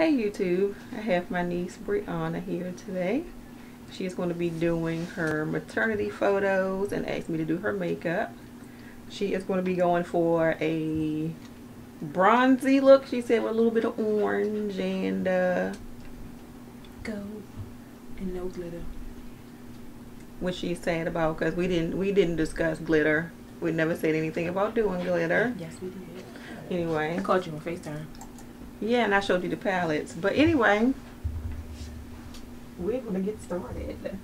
Hey YouTube, I have my niece Brianna here today. She is going to be doing her maternity photos and asked me to do her makeup. She is going to be going for a bronzy look, she said, with a little bit of orange and uh, Gold and no glitter. what she's saying about because we didn't we didn't discuss glitter. We never said anything about doing glitter. Yes, we did. Anyway, I called you on FaceTime. Yeah, and I showed you the palettes. But anyway, we're gonna get started.